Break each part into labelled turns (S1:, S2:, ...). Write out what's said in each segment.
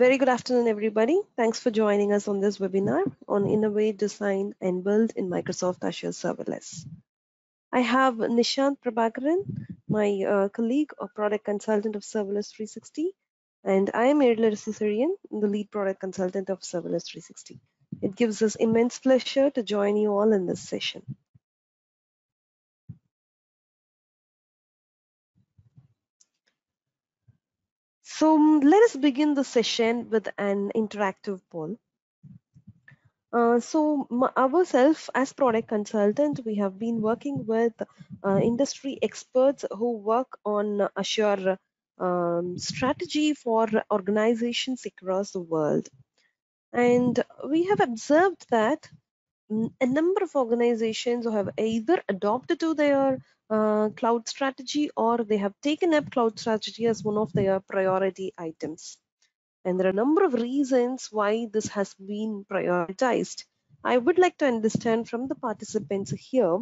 S1: Very good afternoon, everybody. Thanks for joining us on this webinar on Innovate, Design, and Build in Microsoft Azure Serverless. I have Nishant Prabhakaran, my uh, colleague or product consultant of Serverless 360, and I am Irla Cesarian, the lead product consultant of Serverless 360. It gives us immense pleasure to join you all in this session. So um, let us begin the session with an interactive poll. Uh, so ourselves as product consultant, we have been working with uh, industry experts who work on Azure um, strategy for organizations across the world. And we have observed that mm, a number of organizations have either adopted to their uh, cloud strategy or they have taken up cloud strategy as one of their priority items. And there are a number of reasons why this has been prioritized. I would like to understand from the participants here,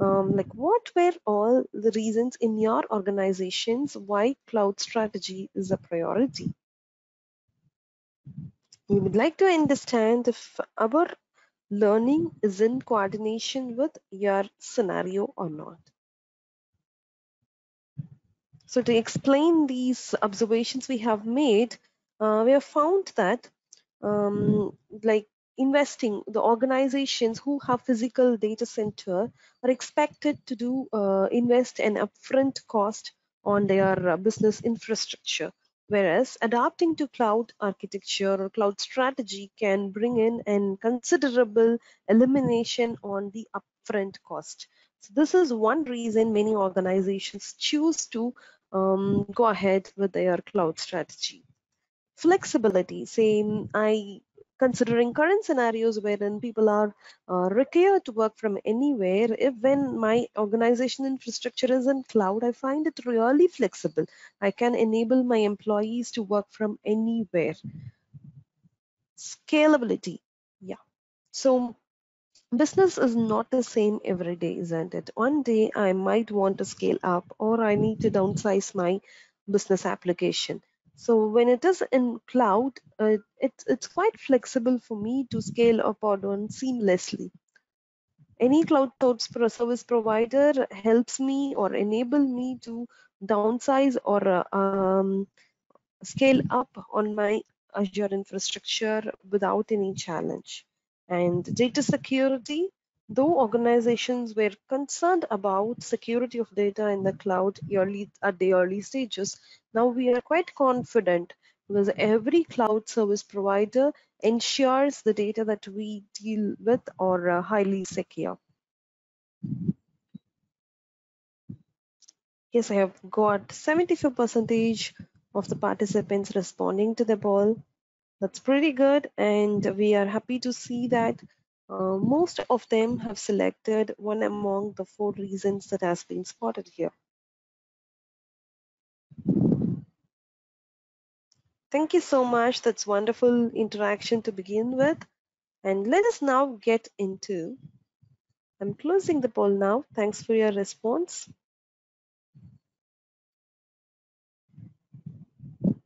S1: um, like what were all the reasons in your organizations why cloud strategy is a priority? We would like to understand if our learning is in coordination with your scenario or not. So to explain these observations we have made, uh, we have found that um, like investing, the organizations who have physical data center are expected to do uh, invest an upfront cost on their uh, business infrastructure. Whereas adapting to cloud architecture or cloud strategy can bring in a considerable elimination on the upfront cost. So this is one reason many organizations choose to um, go ahead with their cloud strategy. Flexibility, same, I considering current scenarios wherein people are uh, required to work from anywhere if when my organization infrastructure is in cloud i find it really flexible. I can enable my employees to work from anywhere. Scalability yeah. So business is not the same every day isn't it? One day i might want to scale up or i need to downsize my business application so when it is in cloud uh, it's it's quite flexible for me to scale up or down seamlessly. Any cloud service provider helps me or enable me to downsize or uh, um, scale up on my azure infrastructure without any challenge. And data security, though organizations were concerned about security of data in the cloud early, at the early stages, now we are quite confident because every cloud service provider ensures the data that we deal with are uh, highly secure. Yes, I have got 75 percentage of the participants responding to the poll that's pretty good and we are happy to see that uh, most of them have selected one among the four reasons that has been spotted here. Thank you so much. That's wonderful interaction to begin with. And let us now get into, I'm closing the poll now. Thanks for your response.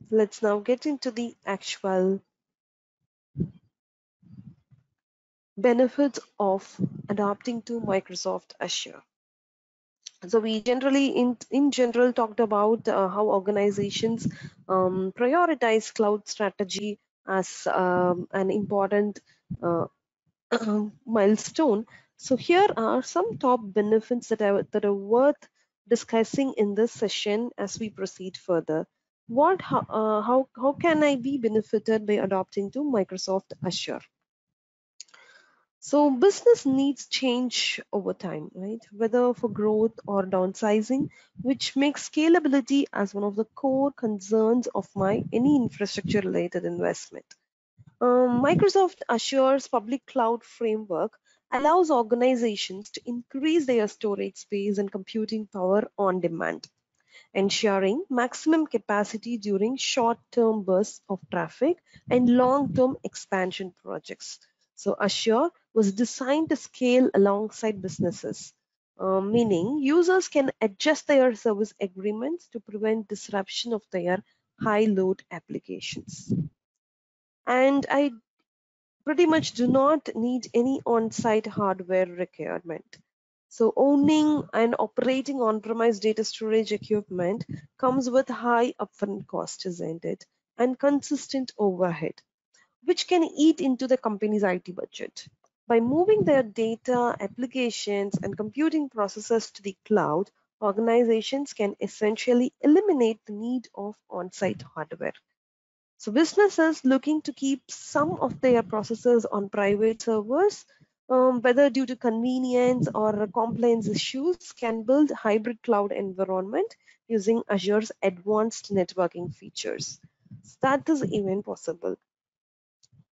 S1: Let's now get into the actual benefits of adapting to Microsoft Azure. So we generally, in, in general, talked about uh, how organizations um, prioritize cloud strategy as um, an important uh, milestone. So here are some top benefits that are, that are worth discussing in this session as we proceed further. What, uh, how, how can I be benefited by adopting to Microsoft Azure? So business needs change over time, right? Whether for growth or downsizing, which makes scalability as one of the core concerns of my any infrastructure related investment. Um, Microsoft Azure's public cloud framework allows organizations to increase their storage space and computing power on demand, ensuring maximum capacity during short-term bursts of traffic and long-term expansion projects. So Azure was designed to scale alongside businesses, uh, meaning users can adjust their service agreements to prevent disruption of their high load applications. and I pretty much do not need any on-site hardware requirement. So owning and operating on-premise data storage equipment comes with high upfront cost, isn't it? And consistent overhead, which can eat into the company's IT budget. By moving their data, applications, and computing processes to the cloud, organizations can essentially eliminate the need of on-site hardware. So businesses looking to keep some of their processes on private servers, um, whether due to convenience or compliance issues, can build hybrid cloud environment using Azure's advanced networking features. So that is even possible.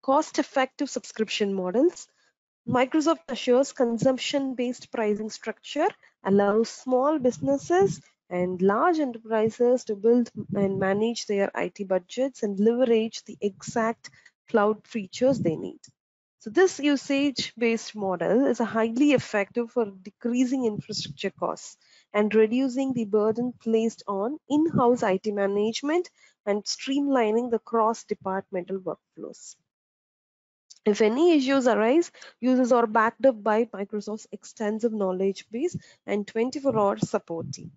S1: Cost-effective subscription models. Microsoft Azure's consumption-based pricing structure allows small businesses and large enterprises to build and manage their IT budgets and leverage the exact cloud features they need. So this usage-based model is highly effective for decreasing infrastructure costs and reducing the burden placed on in-house IT management and streamlining the cross-departmental workflows. If any issues arise, users are backed up by Microsoft's extensive knowledge base and 24-hour support team.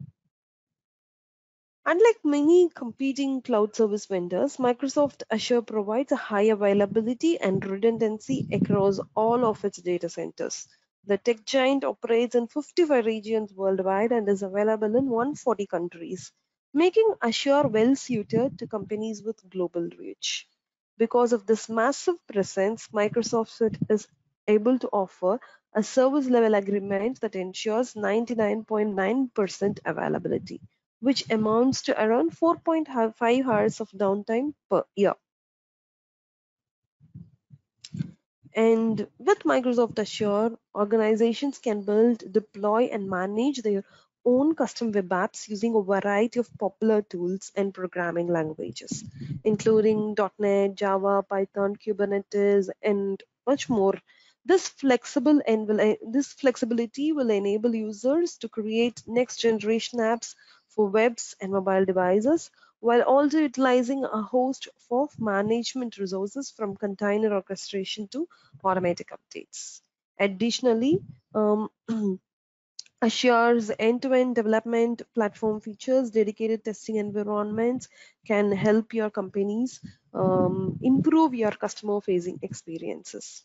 S1: Unlike many competing cloud service vendors, Microsoft Azure provides a high availability and redundancy across all of its data centers. The tech giant operates in 55 regions worldwide and is available in 140 countries, making Azure well suited to companies with global reach. Because of this massive presence, Microsoft is able to offer a service level agreement that ensures 99.9% availability which amounts to around 4.5 hours of downtime per year. And with Microsoft Azure, organizations can build, deploy, and manage their own custom web apps using a variety of popular tools and programming languages, including .NET, Java, Python, Kubernetes, and much more. This flexible and this flexibility will enable users to create next generation apps for webs and mobile devices, while also utilizing a host of management resources from container orchestration to automatic updates. Additionally, um, Azure's end-to-end development platform features dedicated testing environments can help your companies um, improve your customer-facing experiences.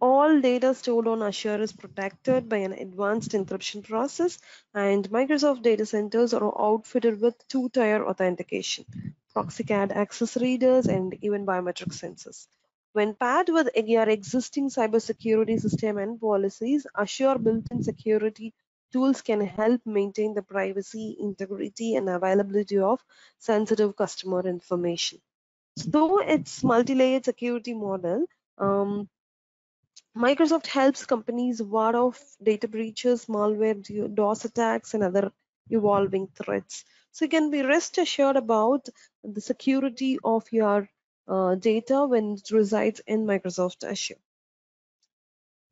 S1: All data stored on Azure is protected by an advanced encryption process, and Microsoft data centers are outfitted with two-tier authentication, proxy card access readers, and even biometric sensors. When paired with your existing cybersecurity system and policies, Azure built-in security tools can help maintain the privacy, integrity, and availability of sensitive customer information. So though it's multi-layered security model, um, Microsoft helps companies ward off data breaches, malware, DOS attacks, and other evolving threats. So you can be rest assured about the security of your uh, data when it resides in Microsoft Azure.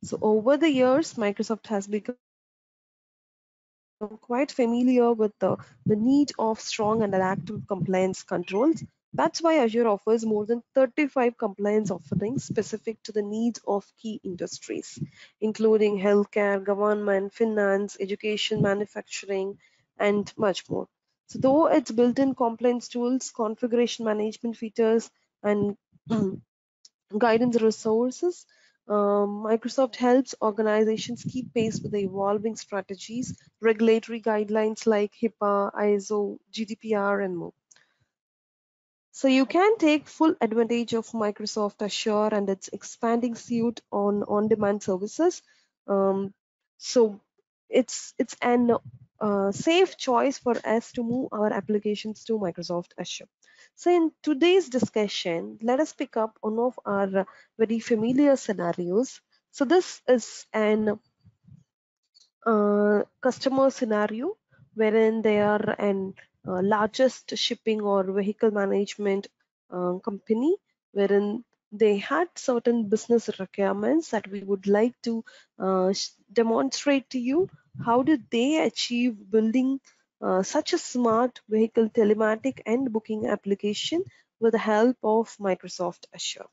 S1: So over the years, Microsoft has become quite familiar with the, the need of strong and active compliance controls that's why Azure offers more than 35 compliance offerings specific to the needs of key industries, including healthcare, government, finance, education, manufacturing, and much more. So though it's built-in compliance tools, configuration management features, and guidance resources, um, Microsoft helps organizations keep pace with the evolving strategies, regulatory guidelines like HIPAA, ISO, GDPR, and more. So you can take full advantage of Microsoft Azure and its expanding suite on on-demand services. Um, so it's it's an uh, safe choice for us to move our applications to Microsoft Azure. So in today's discussion, let us pick up one of our very familiar scenarios. So this is an uh, customer scenario wherein they are an uh, largest shipping or vehicle management uh, company wherein they had certain business requirements that we would like to uh, demonstrate to you how did they achieve building uh, such a smart vehicle telematic and booking application with the help of Microsoft Azure.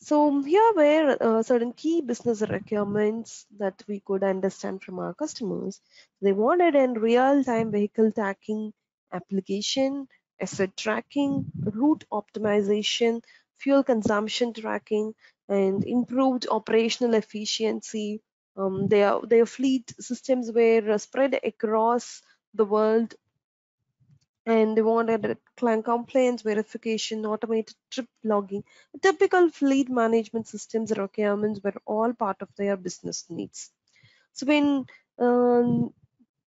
S1: So here were uh, certain key business requirements that we could understand from our customers. They wanted a real-time vehicle tracking application, asset tracking, route optimization, fuel consumption tracking, and improved operational efficiency. Um, their, their fleet systems were spread across the world and they wanted client complaints, verification, automated trip logging. Typical fleet management systems requirements were all part of their business needs. So when um,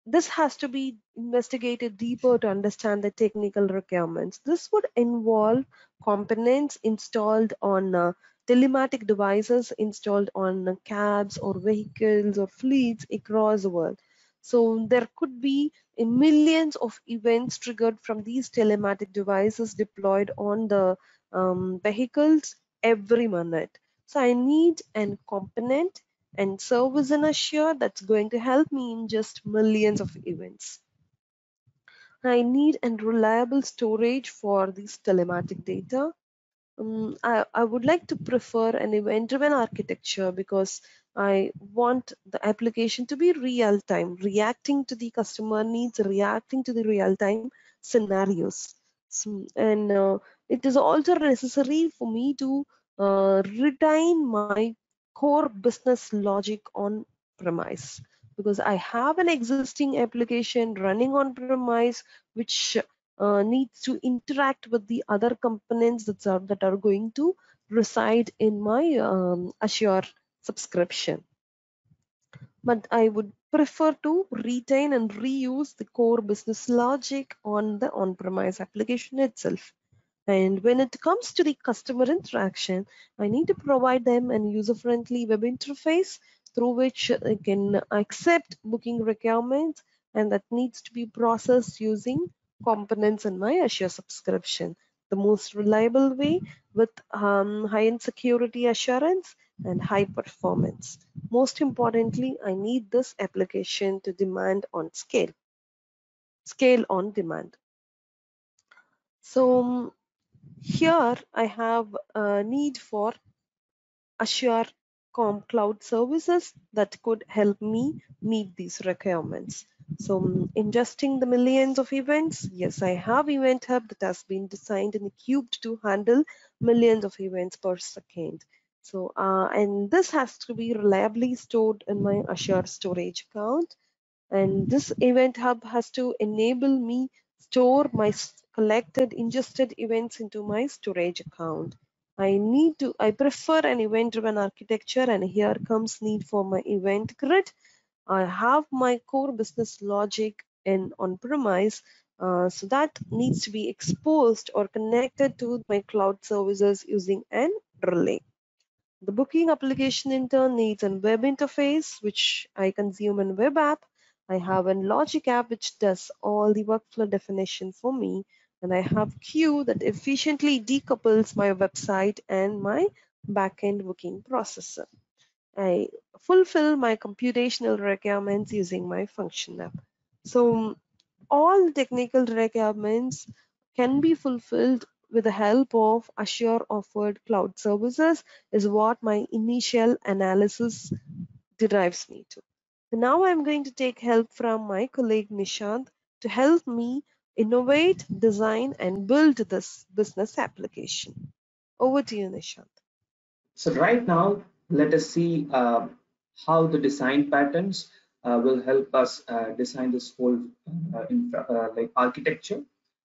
S1: this has to be investigated deeper to understand the technical requirements. This would involve components installed on uh, telematic devices installed on uh, cabs or vehicles or fleets across the world. So there could be millions of events triggered from these telematic devices deployed on the um, vehicles every minute. So I need an component and service in Azure that's going to help me ingest millions of events. I need and reliable storage for these telematic data. Um, I, I would like to prefer an event-driven architecture because I want the application to be real time, reacting to the customer needs, reacting to the real time scenarios. So, and uh, it is also necessary for me to uh, retain my core business logic on premise because I have an existing application running on premise which uh, needs to interact with the other components that are, that are going to reside in my um, Azure subscription. But I would prefer to retain and reuse the core business logic on the on-premise application itself. And when it comes to the customer interaction, I need to provide them an user-friendly web interface through which they can accept booking requirements and that needs to be processed using components in my Azure subscription. The most reliable way with um, high-end security assurance and high performance. Most importantly, I need this application to demand on scale, scale on demand. So um, here I have a need for Azure Com Cloud services that could help me meet these requirements. So um, ingesting the millions of events, yes, I have Event Hub that has been designed and cubed to handle millions of events per second. So, uh, and this has to be reliably stored in my Azure storage account. And this event hub has to enable me store my collected ingested events into my storage account. I need to, I prefer an event driven architecture and here comes need for my event grid. I have my core business logic in on premise uh, so that needs to be exposed or connected to my cloud services using an relay. The booking application in turn needs a web interface, which I consume in web app. I have a logic app, which does all the workflow definition for me. And I have queue that efficiently decouples my website and my backend booking processor. I fulfill my computational requirements using my function app. So all technical requirements can be fulfilled with the help of Azure offered cloud services is what my initial analysis derives me to. So Now I'm going to take help from my colleague Nishant to help me innovate, design, and build this business application. Over to you, Nishant.
S2: So right now, let us see uh, how the design patterns uh, will help us uh, design this whole uh, infra, uh, like architecture.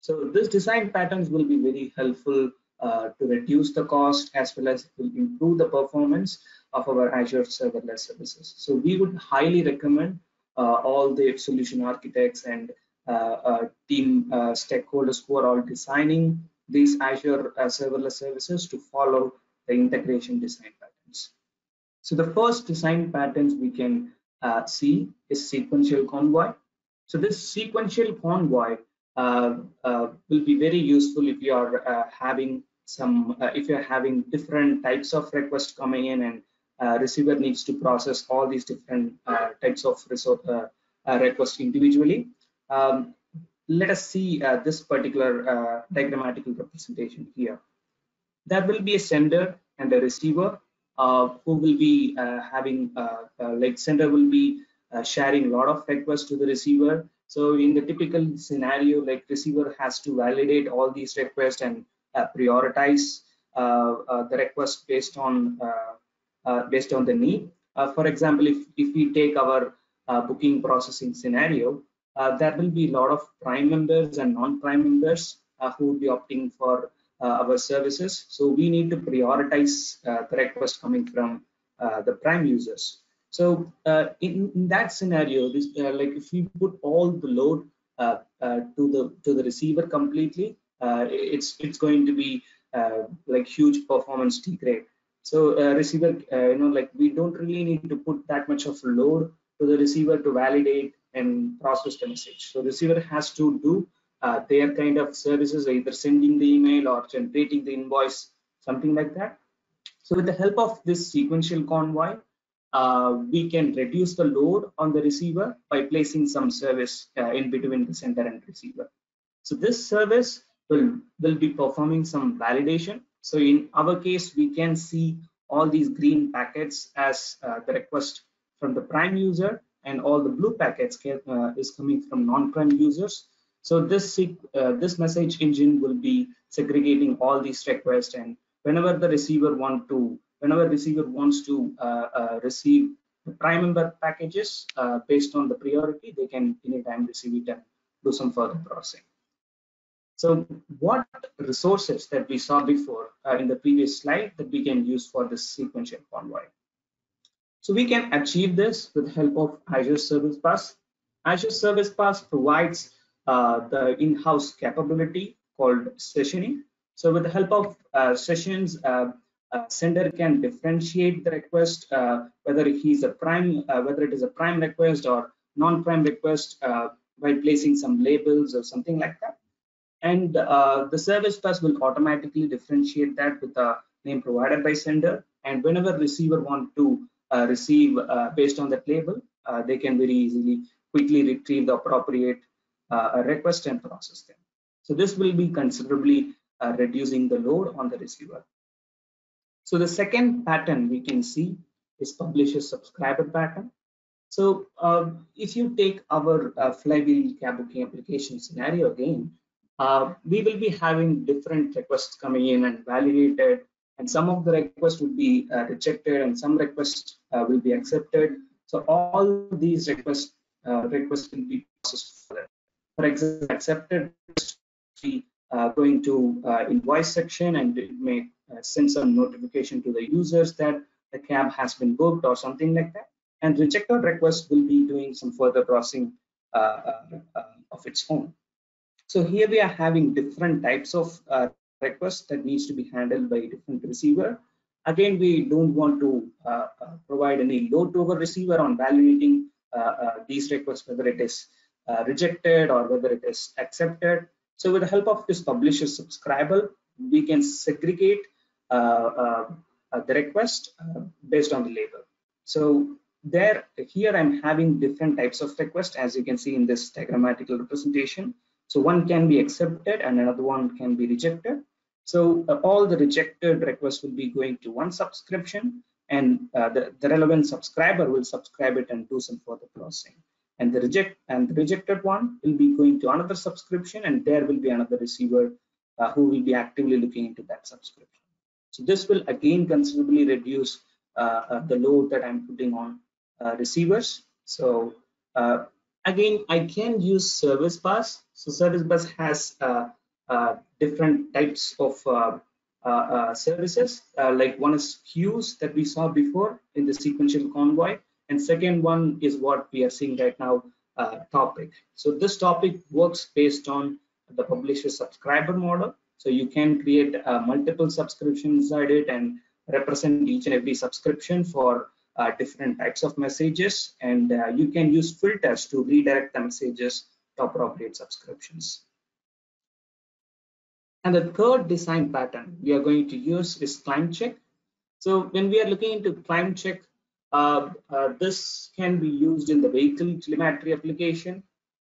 S2: So this design patterns will be very helpful uh, to reduce the cost as well as it will improve the performance of our Azure serverless services. So we would highly recommend all the solution architects and team stakeholders who are all designing these Azure serverless services to follow the integration design patterns. So the first design patterns we can uh, see is sequential convoy. So this sequential convoy uh, uh, will be very useful if you are uh, having some, uh, if you're having different types of requests coming in and uh, receiver needs to process all these different types of requests individually. Um, let us see uh, this particular uh, diagrammatical representation here. There will be a sender and a receiver uh, who will be uh, having, uh, uh, like sender will be sharing a lot of requests to the receiver. So in the typical scenario, like receiver has to validate all these requests and uh, prioritize uh, uh, the request based on based on the need. for example, if, if we take our booking processing scenario, uh, there will be a lot of prime members and non-prime members uh, who will be opting for uh, our services. So we need to prioritize the request coming from the prime users. So in, in, that scenario, this like if we put all the load to the to the receiver completely, it's it's going to be like huge performance degrade. So uh, receiver, uh, you know, like we don't really need to put that much of load to the receiver to validate and process the message. So receiver has to do uh, their kind of services, either sending the email or generating the invoice, something like that. So with the help of this sequential convoy, uh, we can reduce the load on the receiver by placing some service uh, in between the sender and receiver. So this service will, will be performing some validation. So in our case, we can see all these green packets as uh, the request from the prime user and all the blue packets uh, is coming from non-prime users. So this uh, this message engine will be segregating all these requests, and whenever the receiver want to, whenever receiver wants to uh, uh receive the prime member packages uh, based on the priority, they can anytime receive it and do some further processing. So what resources that we saw before uh, in the previous slide that we can use for this sequential convoy? So we can achieve this with the help of Azure Service Bus. Azure Service Bus provides uh, the in-house capability called sessioning. So with the help of uh, sessions, uh, sender can differentiate the request, uh, whether he's a prime, uh, whether it is a prime request or non-prime request uh, by placing some labels or something like that. And the service bus will automatically differentiate that with the name provided by sender. And whenever receiver want to uh, receive uh, based on that label, uh, they can very easily quickly retrieve the appropriate request and process them. So this will be considerably reducing the load on the receiver. So the second pattern we can see is publisher subscriber pattern. So uh, if you take our uh, flywheel cab booking application scenario again, uh, we will be having different requests coming in and validated and some of the requests will be uh, rejected and some requests uh, will be accepted. So all these requests uh, requests will be processed. For example, accepted uh, going to uh, invoice section and it may uh, send some notification to the users that the cab has been booked or something like that. And reject rejected request will be doing some further processing of its own. So here we are having different types of request that needs to be handled by different receiver. Again, we don't want to uh, uh, provide any load to our receiver on validating uh, uh these requests, whether it is uh, rejected or whether it is accepted. So with the help of this publisher subscriber, we can segregate uh, the request based on the label. So there, here I'm having different types of requests, as you can see in this diagrammatical representation. So one can be accepted and another one can be rejected. So uh, all the rejected requests will be going to one subscription and uh, the, the relevant subscriber will subscribe it and do some further processing. And the reject and the rejected one will be going to another subscription and there will be another receiver uh, who will be actively looking into that subscription. So this will again considerably reduce uh, uh, the load that I'm putting on uh, receivers. So again, I can use service bus. So service bus has uh, uh, different types of uh, uh, uh services. Uh, like one is queues that we saw before in the sequential convoy, and second one is what we are seeing right now, topic. So this topic works based on the publisher subscriber model. So you can create multiple subscriptions inside it and represent each and every subscription for uh, different types of messages and uh, you can use filters to redirect the messages to appropriate subscriptions. And the third design pattern we are going to use is claim check. So when we are looking into claim check, uh, uh, Uh, uh, this can be used in the vehicle telemetry application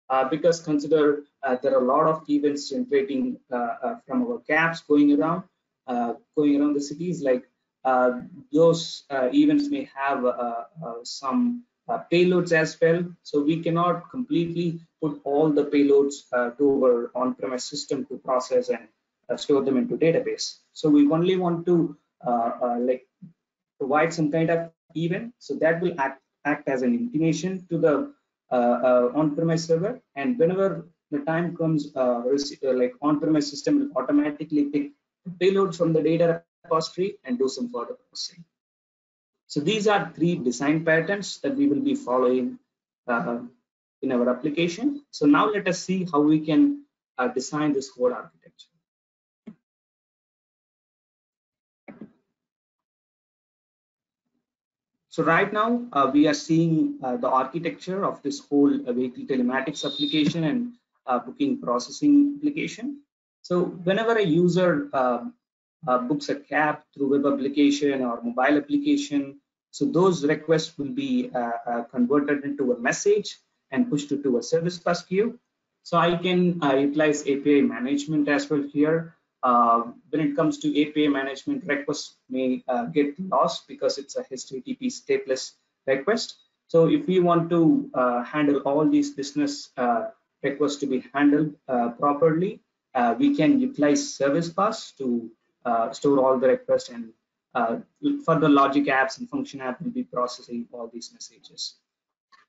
S2: uh, because consider uh, there are a lot of events generating uh, uh from our cabs going around, going around the cities. Like those events may have some payloads as well. So we cannot completely put all the payloads to our on-premise system to process and store them into database. So we only want to like provide some kind of event. So that will act, act as an intimation to the uh, uh, on-premise server. And whenever the time comes uh, like on-premise system will automatically pick payloads from the data repository and do some further processing. So these are three design patterns that we will be following uh, in our application. So now let us see how we can uh, design this whole architecture So right now uh, we are seeing uh, the architecture of this whole uh, vehicle telematics application and uh, booking processing application. So whenever a user um, uh, books a cab through web application or mobile application, so those requests will be uh, converted into a message and pushed to a service bus queue. So I can utilize API management as well here when it comes to API management, requests may uh, get lost because it's a HTTP stateless request. So if we want to uh, handle all these business uh, requests to be handled uh, properly, uh, we can utilize service bus to store all the requests and further logic apps and function app will be processing all these messages.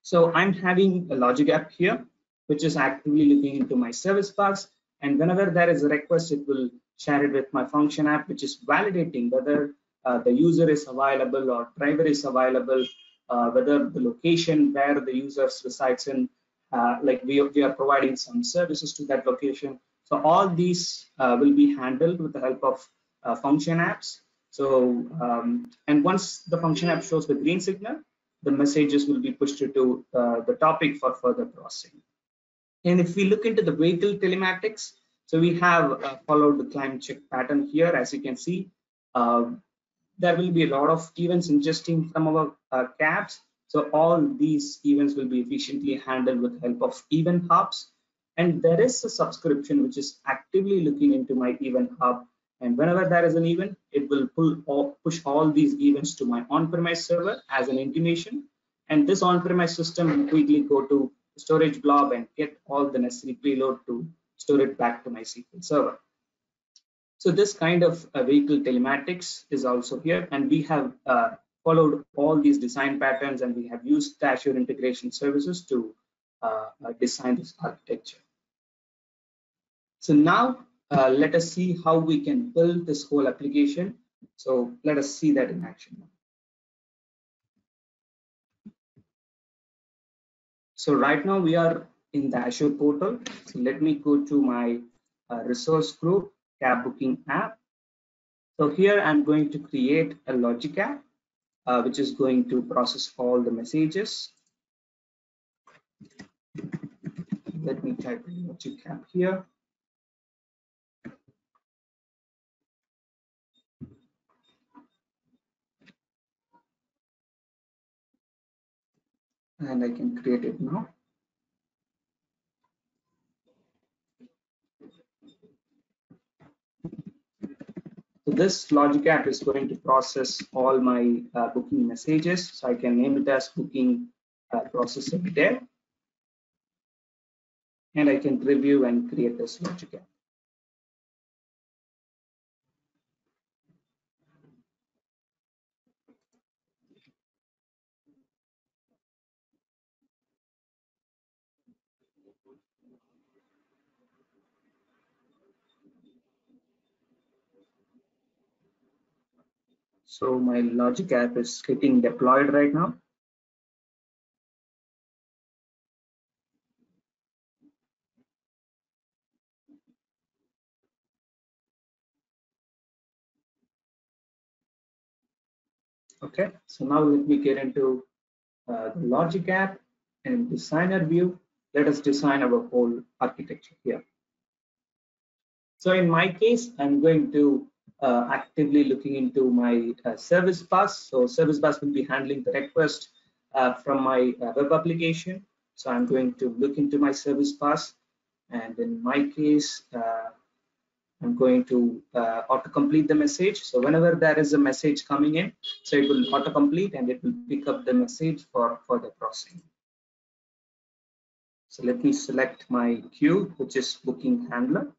S2: So I'm having a logic app here, which is actively looking into my service bus. And whenever there is a request, it will share it with my function app, which is validating whether uh, the user is available or driver is available, uh, whether the location where the user resides in, uh, like we, we are providing some services to that location. So all these uh, will be handled with the help of uh, function apps. So, um, and once the function app shows the green signal, the messages will be pushed to uh, the topic for further processing. And if we look into the vehicle telematics, so we have uh, followed the claim check pattern here, as you can see. Uh, there will be a lot of events ingesting from our uh, cabs. So all these events will be efficiently handled with help of event hubs. And there is a subscription which is actively looking into my event hub. And whenever there is an event, it will pull or push all these events to my on-premise server as an intimation. And this on-premise system will quickly go to storage blob and get all the necessary payload to store it back to MySQL server. So this kind of uh, vehicle telematics is also here, and we have uh, followed all these design patterns, and we have used Azure integration services to uh, uh design this architecture. So now uh, let us see how we can build this whole application. So let us see that in action. So right now we are in the Azure portal. So let me go to my uh, resource group, cab booking app. So here I'm going to create a logic app, uh, which is going to process all the messages. Let me type logic app here. And I can create it now. So this logic app is going to process all my uh, booking messages. So I can name it as booking uh, processor there. And I can preview and create this logic app. So my logic app is getting deployed right now. Okay, so now let me get into uh, the logic app and designer view. Let us design our whole architecture here. So in my case, I'm going to uh, actively looking into my uh, service bus. So service bus will be handling the request uh, from my web application. So I'm going to look into my service bus and in my case, uh, I'm going to uh, autocomplete the message. So whenever there is a message coming in, so it will autocomplete and it will pick up the message for further processing. So let me select my queue, which is booking handler.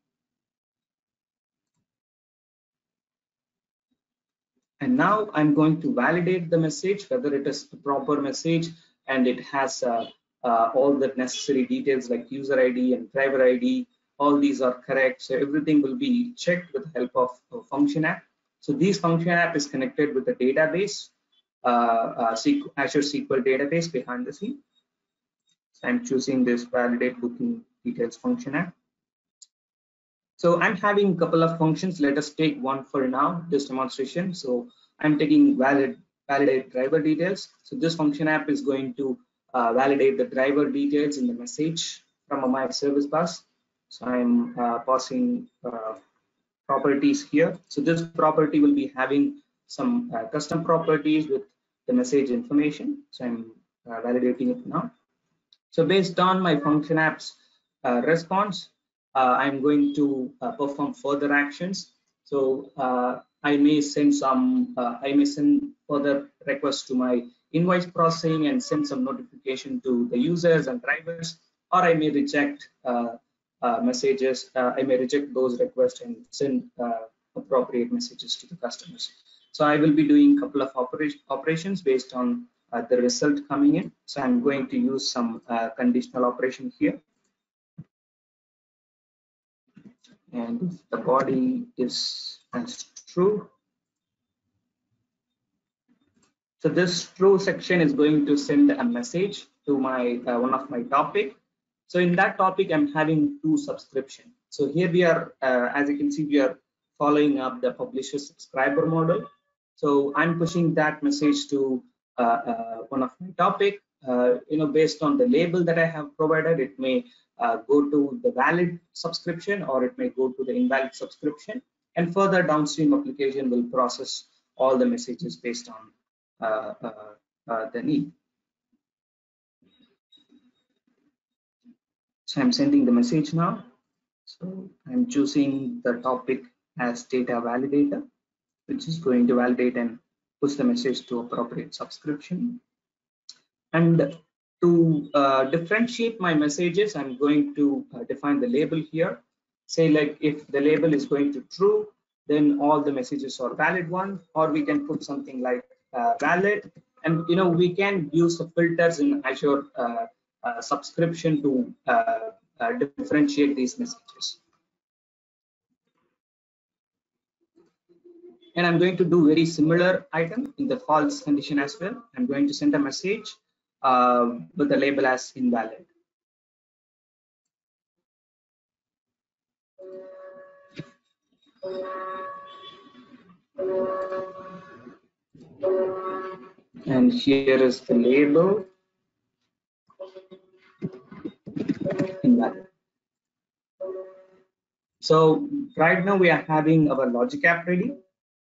S2: And now I'm going to validate the message, whether it is the proper message and it has uh, uh, all the necessary details like user ID and driver ID. All these are correct. So everything will be checked with the help of, of Function app. So this Function app is connected with the database, uh, uh Azure SQL database behind the scene. So I'm choosing this validate booking details function app. So I'm having a couple of functions. Let us take one for now, this demonstration. So I'm taking valid validate driver details. So this function app is going to uh, validate the driver details in the message from my service bus. So I'm uh, passing uh, properties here. So this property will be having some uh, custom properties with the message information. So I'm uh, validating it now. So based on my function apps uh, response, I'm going to uh, perform further actions. So uh, I may send some, I may send further requests to my invoice processing and send some notification to the users and drivers, or I may reject messages. I may reject those requests and send appropriate messages to the customers. So I will be doing a couple of operation, operations based on uh, the result coming in. So I'm going to use some uh, conditional operation here. And if the body is true. So this true section is going to send a message to my uh, one of my topic. So in that topic i'm having two subscription. So here we are uh, as you can see we are following up the publisher subscriber model. So i'm pushing that message to uh, uh one of my topic. Uh, you know based on the label that i have provided it may uh, go to the valid subscription or it may go to the invalid subscription and further downstream application will process all the messages based on uh, uh, uh the need. So I'm sending the message now. So I'm choosing the topic as data validator, which is going to validate and push the message to appropriate subscription. And to uh, differentiate my messages, I'm going to uh, define the label here. Say like if the label is going to true, then all the messages are valid one, or we can put something like uh, valid. And you know we can use the filters in Azure uh, uh, subscription to differentiate these messages. And I'm going to do very similar item in the false condition as well. I'm going to send a message uh, with the label as invalid. And here is the label invalid. So right now we are having our logic app ready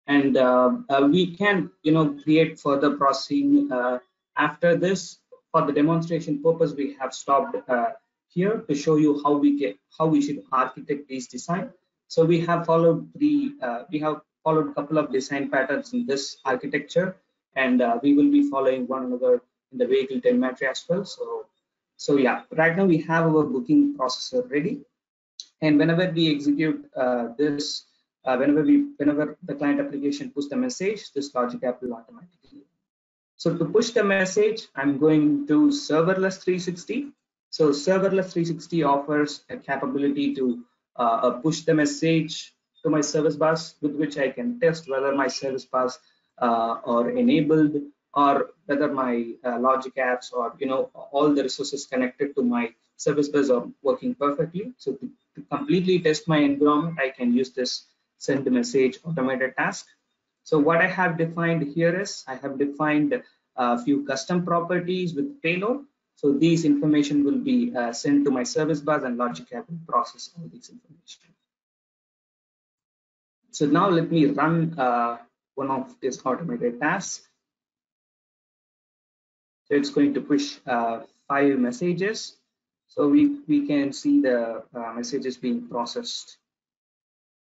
S2: and uh, uh, we can you know create further processing uh, after this, for the demonstration purpose, we have stopped uh, here to show you how we get how we should architect these design. So we have followed the uh, we have followed a couple of design patterns in this architecture, and uh, we will be following one another in the vehicle telemetry as well. So so yeah, right now we have our booking processor ready, and whenever we execute uh, this, uh, whenever we whenever the client application puts the message, this logic app will automatically so to push the message, I'm going to serverless 360. So serverless 360 offers a capability to uh, uh, push the message to my service bus with which I can test whether my service bus uh, are enabled or whether my uh, logic apps or you know all the resources connected to my service bus are working perfectly. So to, to completely test my environment, I can use this send message automated task so what I have defined here is I have defined a few custom properties with payload. So these information will be uh, sent to my service bus and Logic App will process all these information. So now let me run uh, one of these automated tasks. So it's going to push uh, five messages. So we, we can see the uh, messages being processed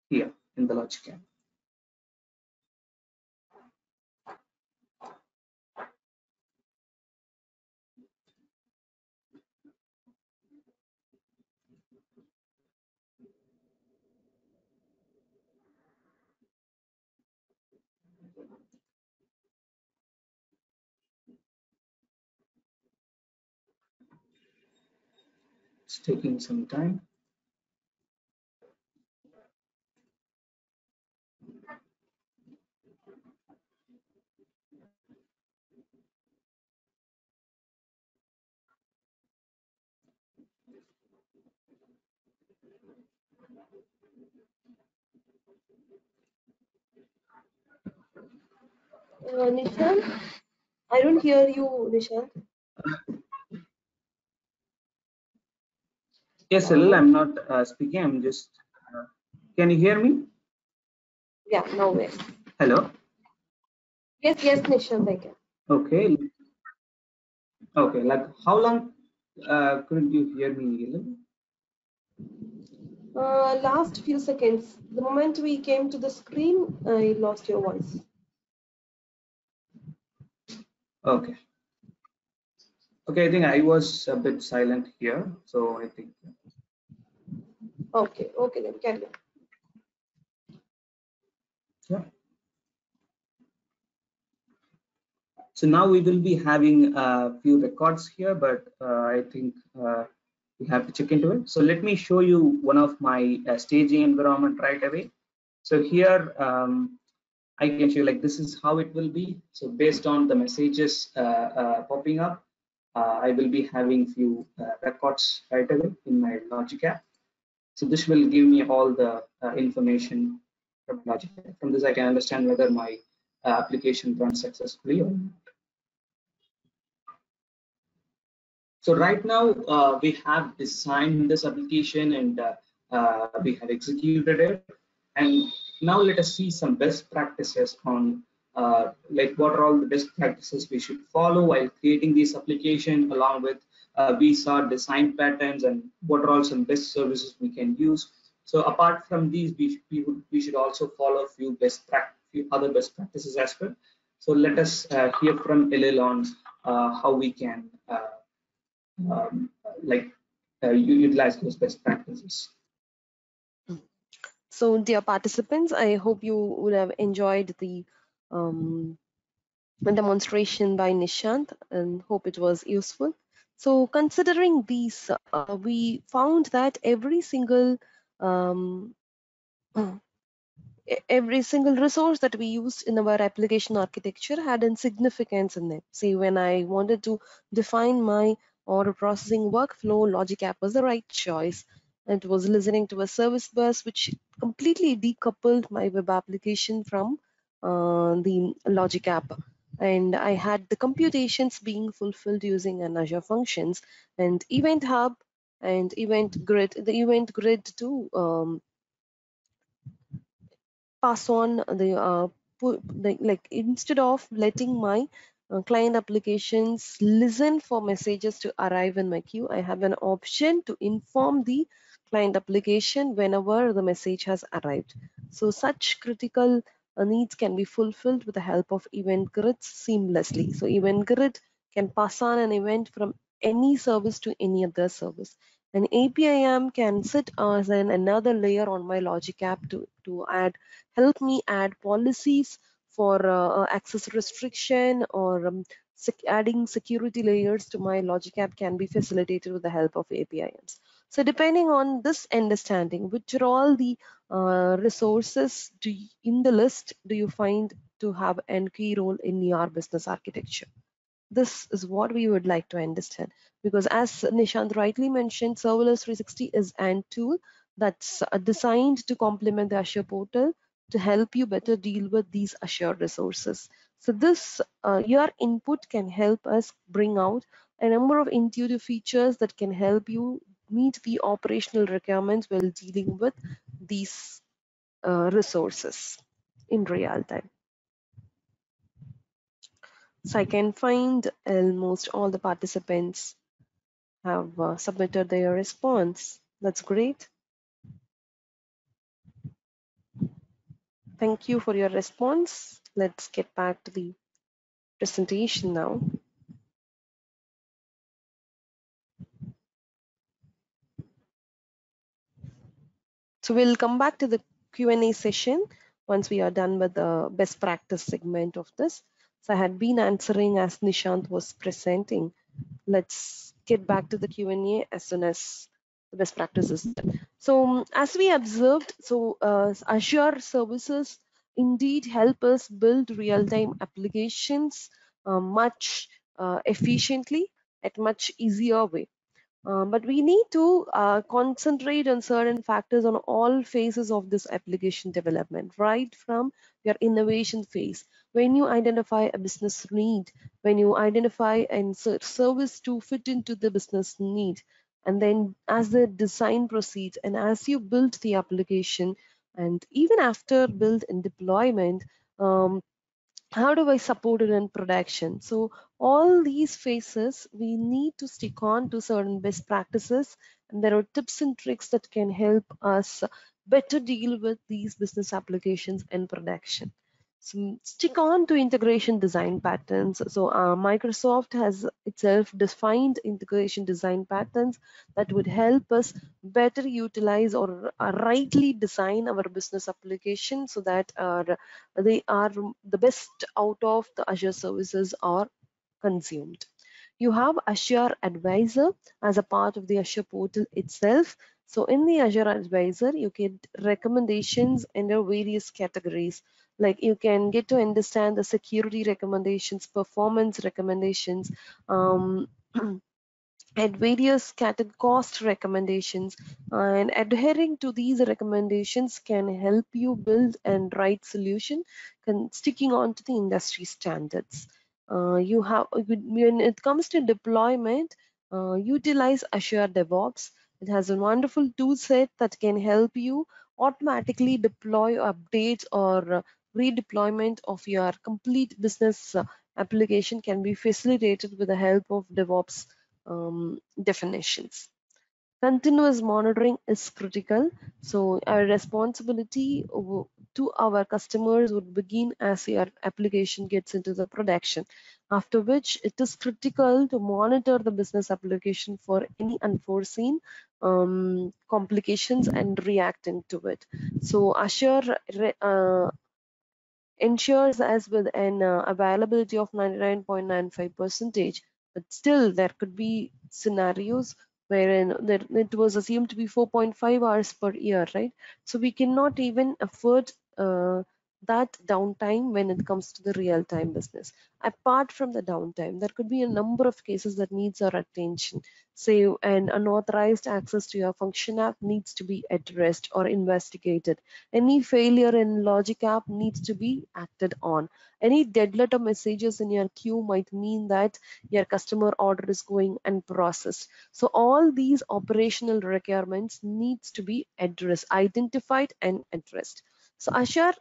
S2: here in the logic app. It's taking some time.
S1: Uh, Nishant, I don't hear you, Nishant.
S2: Yes, Salil, I'm not uh, speaking. I'm just. Uh, can you hear me?
S1: Yeah, no way.
S2: Hello.
S1: Yes, yes, Nishant, I can.
S2: Okay. Okay. Like, how long uh, couldn't you hear me, Neelam?
S1: Uh, last few seconds. The moment we came to the screen, I lost your voice.
S2: Okay. Okay, I think I was a bit silent here, so I think.
S1: Okay, okay, then carry on.
S2: Yeah. So now we will be having a few records here, but uh, I think uh, we have to check into it. So let me show you one of my uh, staging environment right away. So here um, I can show you like this is how it will be. So based on the messages uh, uh, popping up, uh, I will be having few records right away in my Logic app. So this will give me all the information from Logic. From this, I can understand whether my application runs successfully or not. So right now uh, we have designed this application and uh, uh, we have executed it. And now let us see some best practices on uh, like what are all the best practices we should follow while creating this application along with uh, Visa design patterns and what are all some best services we can use. So apart from these, we, we, would, we should also follow a few best few other best practices as well. So let us uh, hear from Elil on uh, how we can uh, um, like uh, utilize those best practices.
S1: So dear participants, I hope you would have enjoyed the um, demonstration by Nishant and hope it was useful. So considering these, uh, we found that every single um, every single resource that we used in our application architecture had a significance in it. See, when I wanted to define my order processing workflow, Logic App was the right choice. It was listening to a service bus which completely decoupled my web application from uh, the Logic app. And I had the computations being fulfilled using an Azure Functions and Event Hub and Event Grid, the Event Grid to um, pass on the, uh, like instead of letting my uh, client applications listen for messages to arrive in my queue, I have an option to inform the client application whenever the message has arrived. So such critical needs can be fulfilled with the help of event grids seamlessly. So event grid can pass on an event from any service to any other service. An APIM can sit as an another layer on my logic app to, to add, help me add policies for uh, access restriction or um, sec adding security layers to my logic app can be facilitated with the help of APIMs. So depending on this understanding, which are all the uh, resources you, in the list do you find to have a key role in your business architecture? This is what we would like to understand because as Nishant rightly mentioned, Serverless 360 is an tool that's uh, designed to complement the Azure portal to help you better deal with these Azure resources. So this, uh, your input can help us bring out a number of intuitive features that can help you meet the operational requirements while dealing with these uh, resources in real time. So I can find almost all the participants have uh, submitted their response. That's great. Thank you for your response. Let's get back to the presentation now. So we'll come back to the Q&A session once we are done with the best practice segment of this. So I had been answering as Nishant was presenting. Let's get back to the Q&A as soon as the best practices. So um, as we observed, so uh, Azure services indeed help us build real-time applications uh, much uh, efficiently at much easier way. Um, but we need to uh, concentrate on certain factors on all phases of this application development, right from your innovation phase. When you identify a business need, when you identify a service to fit into the business need, and then as the design proceeds and as you build the application, and even after build and deployment, um, how do I support it in production? So all these phases, we need to stick on to certain best practices. And there are tips and tricks that can help us better deal with these business applications in production. So stick on to integration design patterns. So uh, Microsoft has itself defined integration design patterns that would help us better utilize or uh, rightly design our business application so that uh, they are the best out of the Azure services are consumed. You have Azure Advisor as a part of the Azure portal itself. So in the Azure Advisor, you get recommendations under various categories like you can get to understand the security recommendations performance recommendations um, at various cost recommendations. And adhering to these recommendations can help you build and write solution sticking on to the industry standards. Uh, you have when it comes to deployment uh, utilize azure devops. It has a wonderful tool set that can help you automatically deploy updates or redeployment of your complete business uh, application can be facilitated with the help of DevOps um, definitions. Continuous monitoring is critical. So our responsibility to our customers would begin as your application gets into the production, after which it is critical to monitor the business application for any unforeseen um, complications and reacting to it. So Azure uh, ensures as with an uh, availability of 99.95 percentage but still there could be scenarios wherein there, it was assumed to be 4.5 hours per year right? So we cannot even afford uh, that downtime when it comes to the real-time business. Apart from the downtime there could be a number of cases that needs our attention. Say an unauthorized access to your function app needs to be addressed or investigated. Any failure in logic app needs to be acted on. Any dead letter messages in your queue might mean that your customer order is going unprocessed. So all these operational requirements needs to be addressed identified and addressed. So azure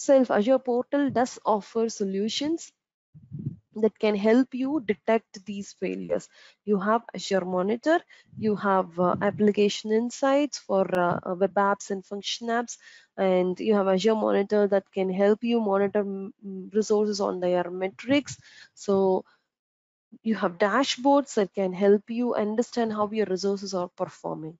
S1: itself azure portal does offer solutions that can help you detect these failures. You have Azure Monitor, you have uh, application insights for uh, uh web apps and function apps, and you have Azure Monitor that can help you monitor resources on their metrics. So you have dashboards that can help you understand how your resources are performing.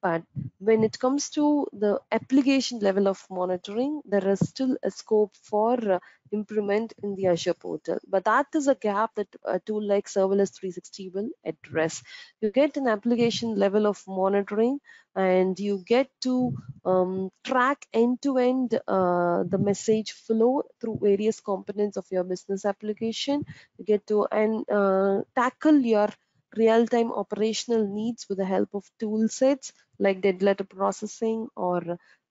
S1: But when it comes to the application level of monitoring, there is still a scope for uh, improvement in the Azure portal. But that is a gap that a tool like Serverless 360 will address. You get an application level of monitoring and you get to um, track end-to-end -end, uh, the message flow through various components of your business application. You get to and uh, tackle your real-time operational needs with the help of tool sets like dead letter processing or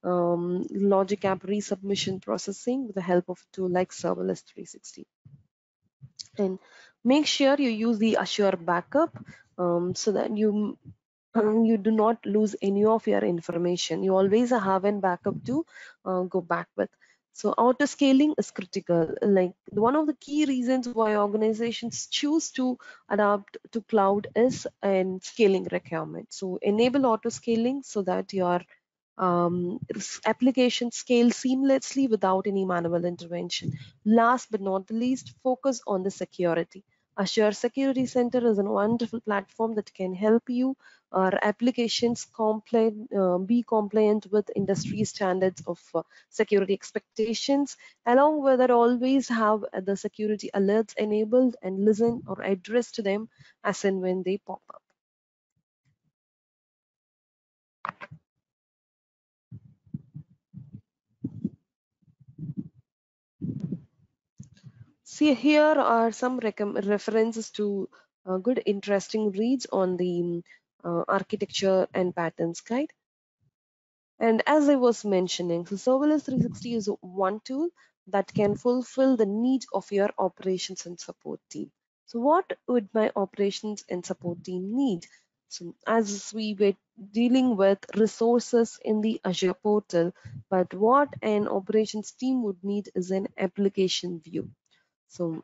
S1: um, logic app resubmission processing with the help of a tool like serverless 360 and make sure you use the azure backup um, so that you um, you do not lose any of your information. You always have a backup to uh, go back with So auto scaling is critical. Like one of the key reasons why organizations choose to adapt to cloud is and scaling requirement. So enable auto scaling so that your um, application scale seamlessly without any manual intervention. Last but not the least, focus on the security. Azure Security Center is a wonderful platform that can help you our applications compliant, uh, be compliant with industry standards of uh, security expectations. Along with that, always have the security alerts enabled and listen or address to them as and when they pop up. See, here are some references to uh, good, interesting reads on the uh, architecture and patterns guide. And as I was mentioning, so Serverless 360 is one tool that can fulfill the needs of your operations and support team. So what would my operations and support team need? So as we were dealing with resources in the Azure portal, but what an operations team would need is an application view. So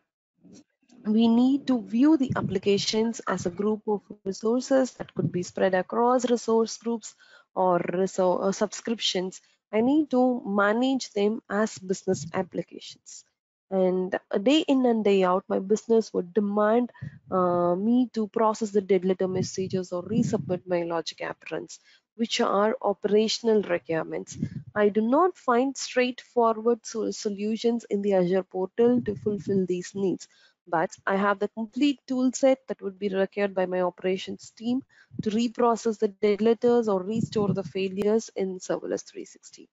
S1: we need to view the applications as a group of resources that could be spread across resource groups or, or subscriptions. I need to manage them as business applications. And day in and day out, my business would demand uh, me to process the dead letter messages or resubmit my logic app which are operational requirements. I do not find straightforward solutions in the Azure portal to fulfill these needs but I have the complete tool set that would be required by my operations team to reprocess the dead letters or restore the failures in serverless 360.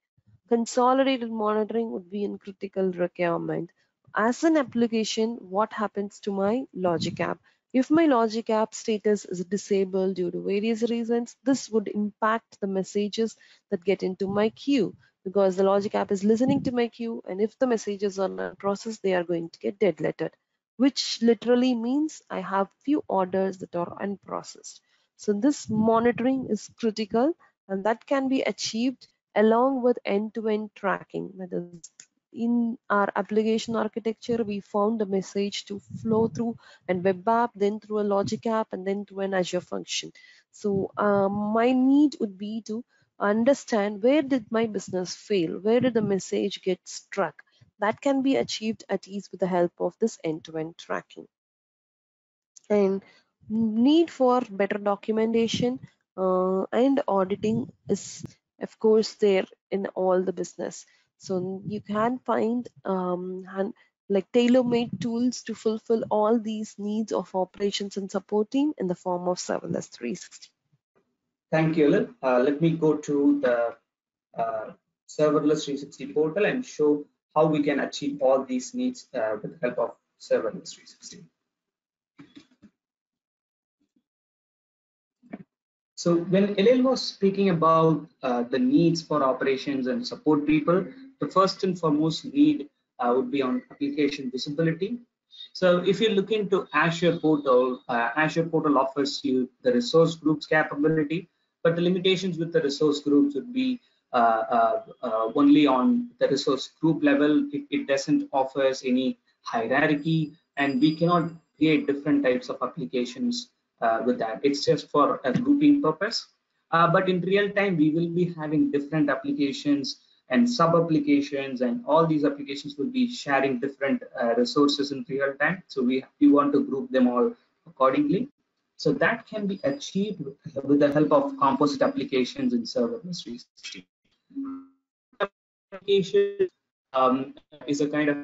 S1: Consolidated monitoring would be a critical requirement. As an application, what happens to my logic app? If my logic app status is disabled due to various reasons, this would impact the messages that get into my queue because the logic app is listening to my queue and if the messages are not processed, they are going to get dead lettered which literally means I have few orders that are unprocessed. So this monitoring is critical and that can be achieved along with end-to-end -end tracking. That is, in our application architecture, we found the message to flow through a web app, then through a logic app, and then to an Azure function. So um, my need would be to understand where did my business fail? Where did the message get struck? That can be achieved at ease with the help of this end-to-end -end tracking. And need for better documentation uh, and auditing is of course there in all the business. So you can find um, like tailor-made tools to fulfill all these needs of operations and support team in the form of serverless 360.
S2: Thank you, Lil. Uh, let me go to the uh, serverless 360 portal and show how we can achieve all these needs uh, with the help of serverless 360. So when Elil was speaking about uh, the needs for operations and support people, the first and foremost need uh, would be on application visibility. So if you look into Azure Portal, uh, Azure Portal offers you the resource groups capability, but the limitations with the resource groups would be Uh, uh, uh, only on the resource group level. It, it doesn't offer any hierarchy and we cannot create different types of applications with that. It's just for a grouping purpose. but in real time, we will be having different applications and sub applications and all these applications will be sharing different uh, resources in real time so we we want to group them all accordingly so that can be achieved with, the help of composite applications in serverless 360 application um, is a kind of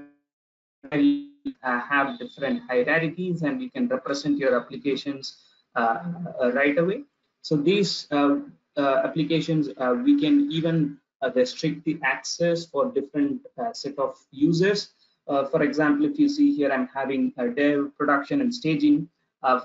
S2: uh, have different hierarchies and you can represent your applications uh, uh, right away. So these uh, uh, applications, uh, we can even restrict the access for different set of users. for example, if you see here, I'm having a dev, production, and staging.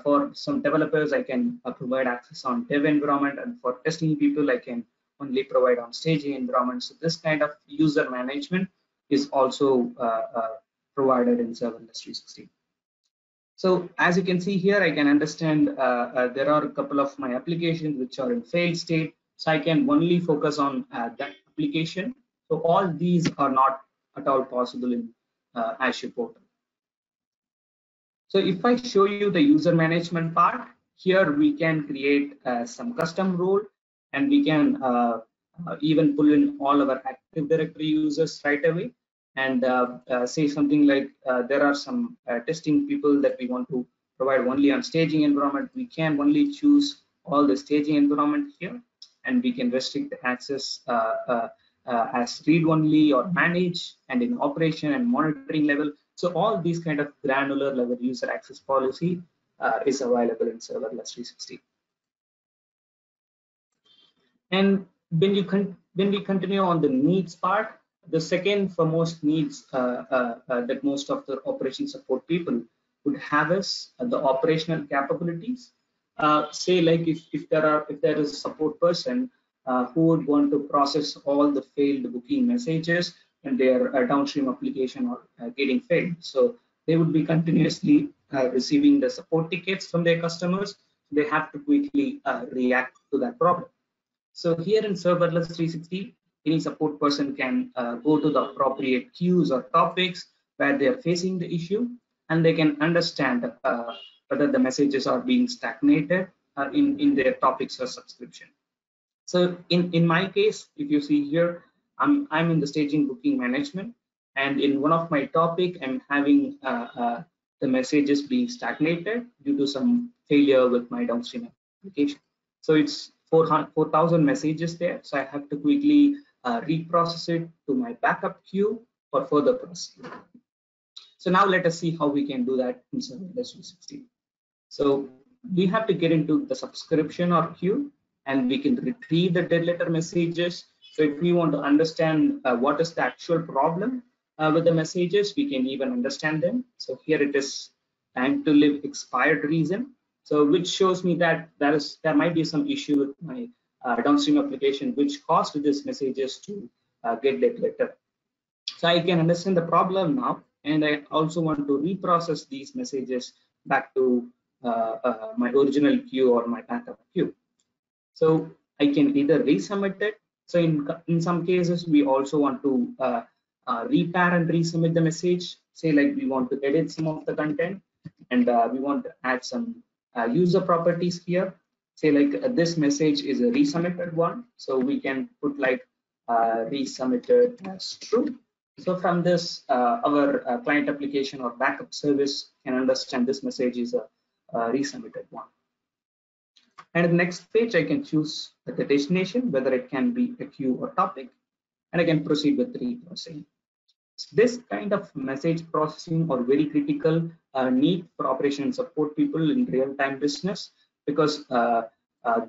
S2: for some developers, I can provide access on dev environment, and for testing people, I can only provide on staging environment. So this kind of user management is also uh, uh, provided in Serverless 360. So as you can see here, I can understand uh, uh, there are a couple of my applications which are in failed state. So I can only focus on uh, that application. So all these are not at all possible in uh, Azure portal. So if I show you the user management part, here we can create some custom role and we can uh, uh, even pull in all our Active Directory users right away and uh, uh, say something like uh, there are some testing people that we want to provide only on staging environment. We can only choose all the staging environment here and we can restrict the access as read only or manage and in operation and monitoring level so all these kind of granular level user access policy uh, is available in serverless 360. And when you when we continue on the needs part, the second for most needs uh, uh, uh that most of the operation support people would have is uh, the operational capabilities. Uh, say like if, if there are if there is a support person who would want to process all the failed booking messages and their uh, downstream application or uh, getting failed. So they would be continuously uh, receiving the support tickets from their customers. They have to quickly react to that problem. So here in Serverless 360, any support person can go to the appropriate queues or topics where they are facing the issue and they can understand uh, whether the messages are being stagnated uh, in, in their topics or subscription. So in, in my case, if you see here, I'm, I'm in the staging booking management and in one of my topic, I'm having uh, uh, the messages being stagnated due to some failure with my downstream application. So it's 4,000 messages there. So I have to quickly uh, reprocess it to my backup queue for further processing. So now let us see how we can do that in Serverless 360. So we have to get into the subscription or queue and we can retrieve the dead letter messages so if we want to understand uh, what is the actual problem uh, with the messages, we can even understand them. So here it is time to live expired reason. So which shows me that there is there might be some issue with my uh, downstream application which caused these messages to uh, get that. So I can understand the problem now, and I also want to reprocess these messages back to uh, uh, my original queue or my backup queue. So I can either resubmit it so in, in some cases, we also want to uh, uh, repair and resubmit the message. Say like we want to edit some of the content and uh, we want to add some uh, user properties here. Say like uh, this message is a resubmitted one. So we can put like uh, resubmitted as true. So from this, our client application or backup service can understand this message is a, a resubmitted one. And the next page, I can choose the destination, whether it can be a queue or topic, and I can proceed with reprocessing. This kind of message processing or very critical uh, need for operation support people in real-time business because uh, uh,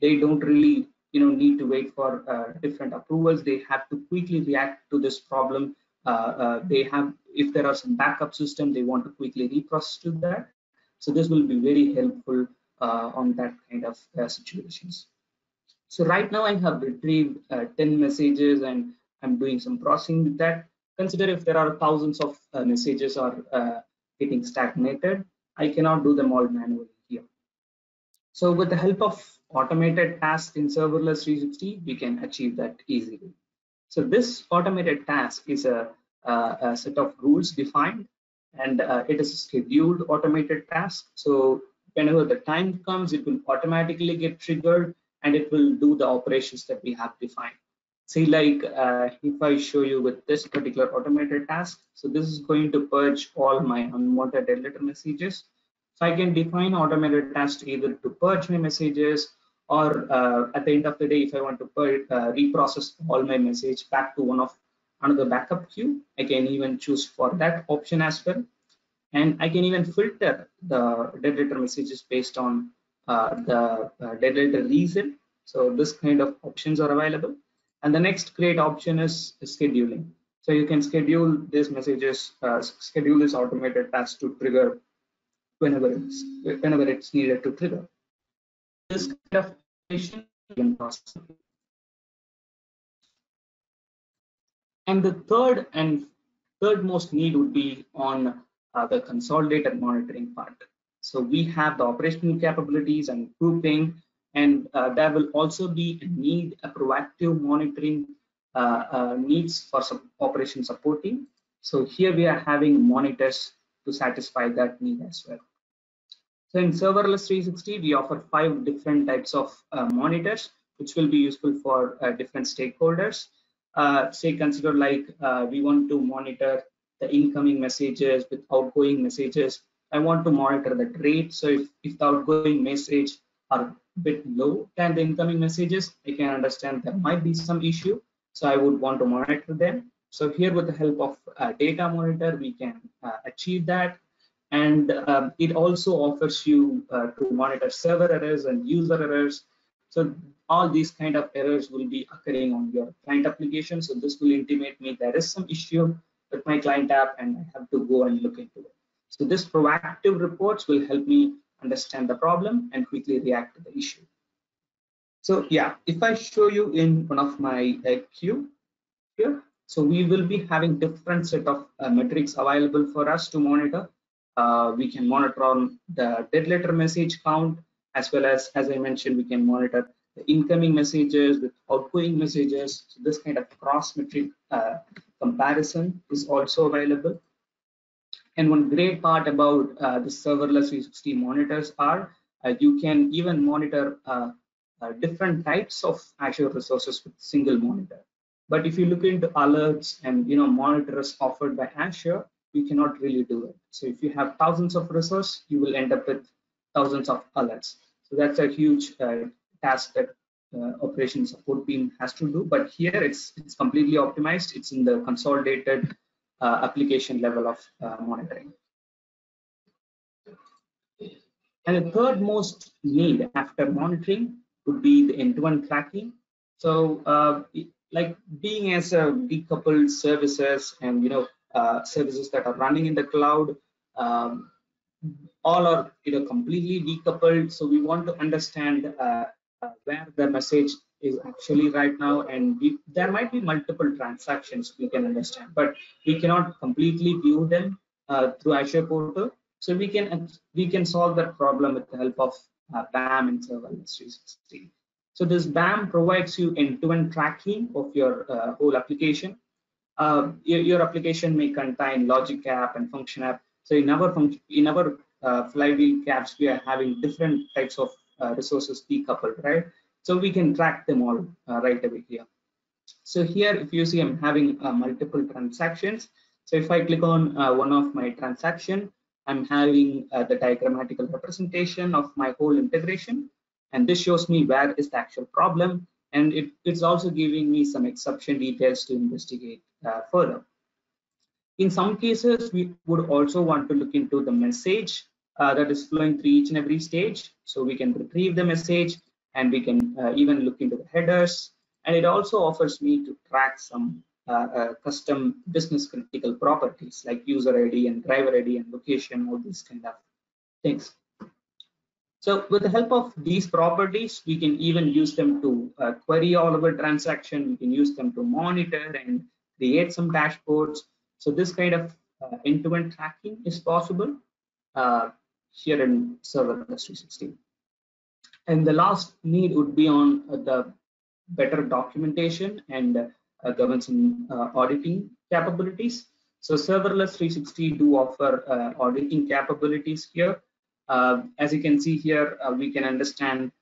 S2: they don't really you know need to wait for uh, different approvals they have to quickly react to this problem uh, uh, they have if there are some backup system they want to quickly reprocess to that so this will be very helpful uh, on that kind of uh, situations. So right now I have retrieved uh, 10 messages and I'm doing some processing with that. Consider if there are thousands of messages are getting stagnated, I cannot do them all manually here. So with the help of automated tasks in serverless 360, we can achieve that easily. So this automated task is a, a set of rules defined and uh, it is a scheduled automated task. So whenever the time comes, it will automatically get triggered and it will do the operations that we have defined. See, like uh, if I show you with this particular automated task, so this is going to purge all my unwanted letter messages. So I can define automated tasks either to purge my messages or uh, at the end of the day, if I want to uh, reprocess all my message back to one of another backup queue, I can even choose for that option as well and I can even filter the dead letter messages based on uh, the uh, dead letter reason. So this kind of options are available. And the next great option is scheduling. So you can schedule these messages, uh, schedule this automated task to trigger whenever it's whenever it's needed to trigger. This kind of. And the third and third most need would be on uh, the consolidated monitoring part. So we have the operational capabilities and grouping, and uh, there will also be a need a proactive monitoring uh, uh, needs for some operation supporting. So here we are having monitors to satisfy that need as well. So in serverless 360, we offer five different types of uh, monitors, which will be useful for uh, different stakeholders. Uh, say consider like we want to monitor the incoming messages with outgoing messages. I want to monitor the rate. So if, if the outgoing message are a bit low than the incoming messages, I can understand there might be some issue. So I would want to monitor them. So here with the help of uh, data monitor, we can uh, achieve that. And um, it also offers you uh, to monitor server errors and user errors. So all these kind of errors will be occurring on your client application. So this will intimate me there is some issue with my client app and I have to go and look into it. So this proactive reports will help me understand the problem and quickly react to the issue. So yeah, if I show you in one of my uh, queue here, so we will be having different set of uh, metrics available for us to monitor. Uh, we can monitor on the dead letter message count, as well as, as I mentioned, we can monitor the incoming messages with outgoing messages. So this kind of cross metric uh, comparison is also available. And one great part about uh, the serverless 360 monitors are uh, you can even monitor uh, uh, different types of Azure resources with single monitor. But if you look into alerts and you know monitors offered by Azure, you cannot really do it. So if you have thousands of resources, you will end up with thousands of alerts. So that's a huge uh, task that uh, operation support team has to do. But here it's it's completely optimized. It's in the consolidated application level of uh, monitoring. And the third most need after monitoring would be the end-to-end tracking. So uh, like being as a decoupled services and you know uh, services that are running in the cloud, um, all are you know completely decoupled. So we want to understand uh, uh, where the message is actually right now and we, there might be multiple transactions we can understand but we cannot completely view them uh, through azure portal. So we can we can solve that problem with the help of uh, bam and serverless 360 so this bam provides you end-to-end -end tracking of your uh, whole application. Uh, your, your, application may contain logic app and function app. So in our in our uh, flywheel caps we are having different types of uh, resources decoupled, right? So we can track them all uh, right away here. So here, if you see, I'm having uh, multiple transactions. So if I click on one of my transaction, I'm having the diagrammatical representation of my whole integration. And this shows me where is the actual problem. And it, it's also giving me some exception details to investigate further. In some cases, we would also want to look into the message uh, that is flowing through each and every stage. So we can retrieve the message and we can uh, even look into the headers. And it also offers me to track some uh, uh custom business critical properties like user ID and driver ID and location, all these kind of things. So with the help of these properties, we can even use them to uh, query all of our transaction. We can use them to monitor and create some dashboards. So this kind of uh, end-to-end -end tracking is possible. Uh, here in serverless 360. And the last need would be on uh, the better documentation and uh, governance and uh, auditing capabilities. So serverless 360 do offer uh, auditing capabilities here. Uh, as you can see here, uh, we can understand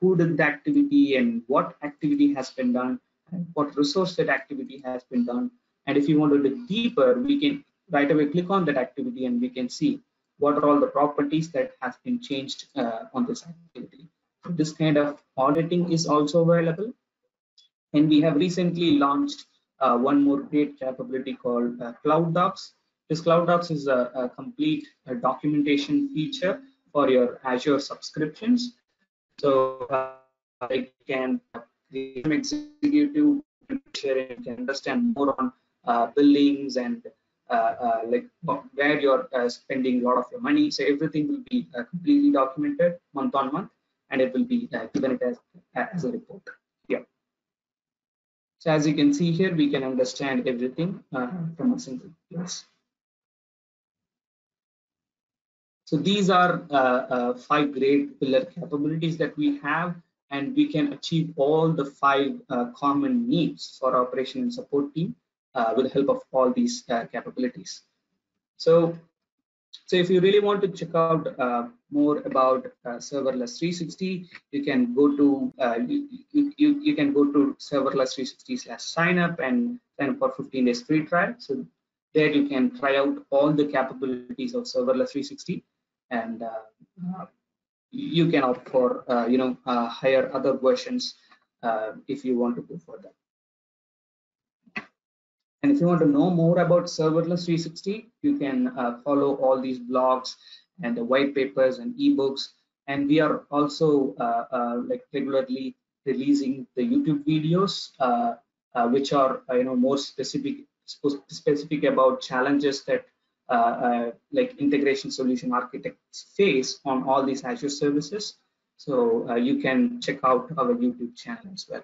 S2: who did the activity and what activity has been done and what resource that activity has been done. And if you want to dig deeper, we can right away click on that activity and we can see what are all the properties that have been changed uh, on this activity. This kind of auditing is also available. And we have recently launched uh, one more great capability called uh, Cloud Docs. This Cloud Docs is a, a complete uh, documentation feature for your Azure subscriptions. So uh, I can create executive sharing, can understand more on uh, billings and like where you're uh, spending a lot of your money. So everything will be completely documented month on month, and it will be given it as, as a report. Yeah. So as you can see here, we can understand everything from a single place. So these are uh, uh, five great pillar capabilities that we have and we can achieve all the five uh, common needs for operation and support team uh, with the help of all these uh, capabilities. So, so if you really want to check out uh, more about uh, serverless 360, you can go to uh, you, you, you can go to serverless 360 slash sign up and sign up for 15 days free trial. So there you can try out all the capabilities of serverless 360 and you can opt for uh, you know uh, higher other versions uh, if you want to go for that and if you want to know more about serverless 360 you can uh, follow all these blogs and the white papers and ebooks and we are also uh, uh, like regularly releasing the youtube videos which are you know more specific specific about challenges that uh, uh, like integration solution architects face on all these Azure services. So uh, you can check out our YouTube channel as well.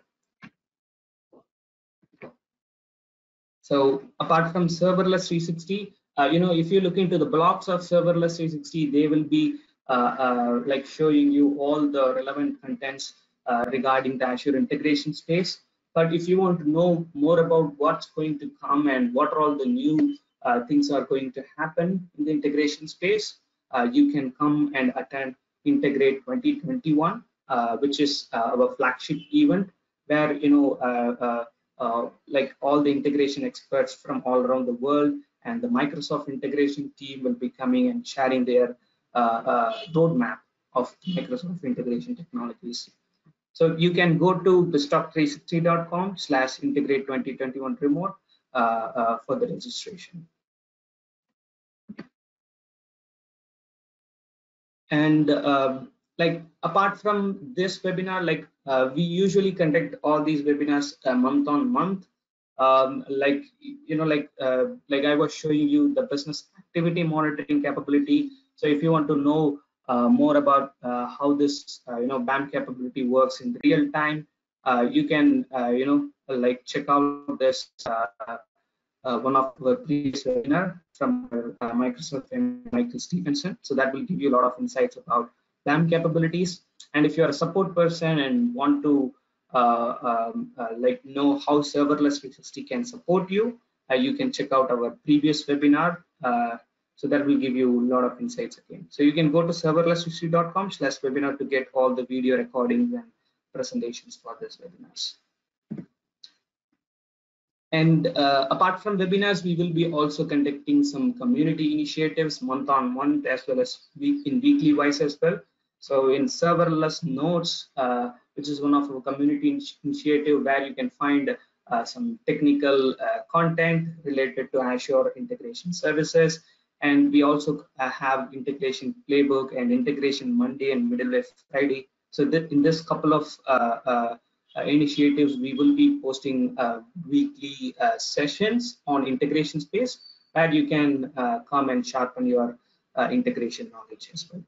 S2: So apart from serverless 360, uh, you know, if you look into the blocks of serverless 360, they will be uh, uh, like showing you all the relevant contents regarding the Azure integration space. But if you want to know more about what's going to come and what are all the new uh, things are going to happen in the integration space, uh, you can come and attend Integrate 2021, uh, which is uh, our flagship event, where you know, uh, uh, like all the integration experts from all around the world and the Microsoft integration team will be coming and sharing their roadmap of Microsoft integration technologies. So you can go to biztalk360.com slash integrate 2021 remote uh, uh, for the registration. And um, like apart from this webinar, like uh, we usually conduct all these webinars month on month. Um, like you know, like uh, like I was showing you the business activity monitoring capability. So if you want to know uh, more about uh, how this uh, you know BAM capability works in real time, uh, you can you know like check out this uh, one of our previous webinar from uh, Microsoft and Michael Stephenson. So that will give you a lot of insights about BAM capabilities. And if you're a support person and want to uh, um, uh, like know how serverless 360 can support you, uh, you can check out our previous webinar. Uh, so that will give you a lot of insights again. So you can go to serverless360.com slash webinar to get all the video recordings and presentations for this webinars. And uh, apart from webinars, we will be also conducting some community initiatives month on month as well as week in weekly wise as well. So in serverless notes, uh, which is one of our community initiative where you can find uh, some technical uh, content related to Azure integration services. And we also uh, have integration playbook and integration Monday and middleware Friday. So that in this couple of uh, uh, initiatives, we will be posting weekly sessions on integration space where you can come and sharpen your integration knowledge as well.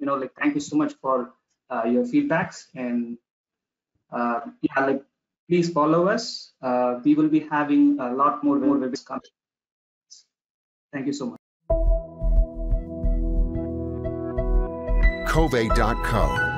S2: You know, like thank you so much for your feedbacks and uh, yeah, like please follow us. uh, we will be having a lot more more webinars coming. Thank you so much.
S3: Covey.co